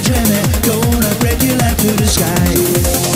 music, ram gonna break you like to the sky.